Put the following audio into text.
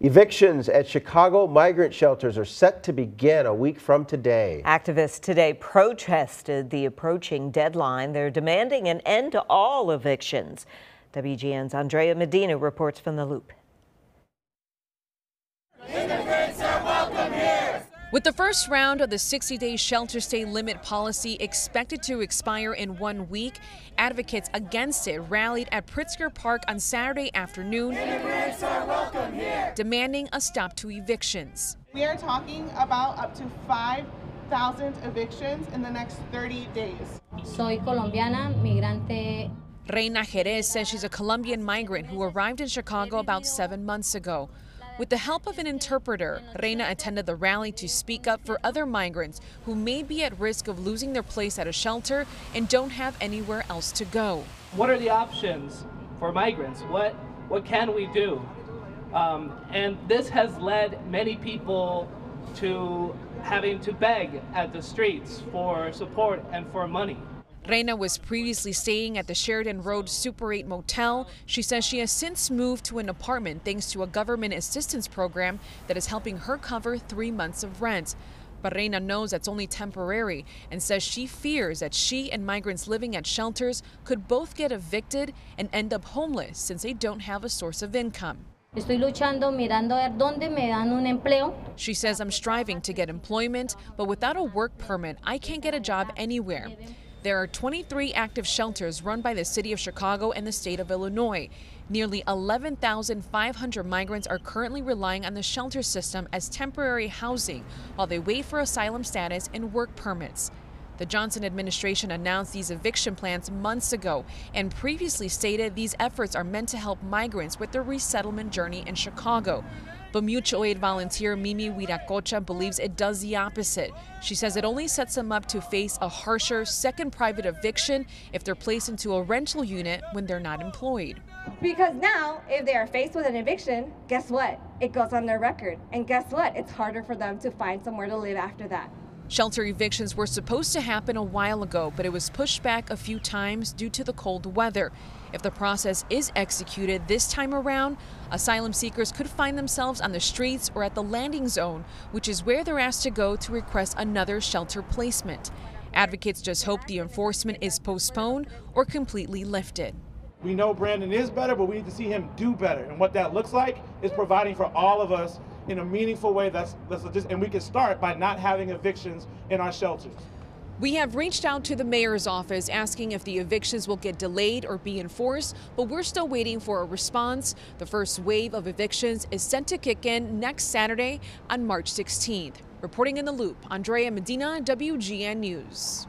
Evictions at Chicago migrant shelters are set to begin a week from today. Activists today protested the approaching deadline. They're demanding an end to all evictions. WGN's Andrea Medina reports from the Loop. With the first round of the 60 day shelter stay limit policy expected to expire in one week, advocates against it rallied at Pritzker Park on Saturday afternoon, demanding a stop to evictions. We are talking about up to 5,000 evictions in the next 30 days. Soy colombiana, migrante. Reina Jerez says she's a Colombian migrant who arrived in Chicago about seven months ago. With the help of an interpreter, Reina attended the rally to speak up for other migrants who may be at risk of losing their place at a shelter and don't have anywhere else to go. What are the options for migrants? What, what can we do? Um, and this has led many people to having to beg at the streets for support and for money. Reina was previously staying at the Sheridan Road Super 8 motel. She says she has since moved to an apartment thanks to a government assistance program that is helping her cover three months of rent. But Reina knows that's only temporary and says she fears that she and migrants living at shelters could both get evicted and end up homeless since they don't have a source of income. Estoy luchando mirando a ver dónde me dan un empleo. She says I'm striving to get employment, but without a work permit, I can't get a job anywhere. There are 23 active shelters run by the city of Chicago and the state of Illinois. Nearly 11,500 migrants are currently relying on the shelter system as temporary housing while they wait for asylum status and work permits. The Johnson administration announced these eviction plans months ago and previously stated these efforts are meant to help migrants with their resettlement journey in Chicago. But mutual aid volunteer Mimi Wiracocha believes it does the opposite. She says it only sets them up to face a harsher second private eviction if they're placed into a rental unit when they're not employed. Because now, if they are faced with an eviction, guess what? It goes on their record. And guess what? It's harder for them to find somewhere to live after that. Shelter evictions were supposed to happen a while ago, but it was pushed back a few times due to the cold weather. If the process is executed this time around, asylum seekers could find themselves on the streets or at the landing zone, which is where they're asked to go to request another shelter placement. Advocates just hope the enforcement is postponed or completely lifted. We know Brandon is better, but we need to see him do better. And what that looks like is providing for all of us in a meaningful way that's, that's just, and we can start by not having evictions in our shelters. We have reached out to the mayor's office asking if the evictions will get delayed or be enforced, but we're still waiting for a response. The first wave of evictions is set to kick in next Saturday on March 16th. Reporting in the loop, Andrea Medina, WGN News.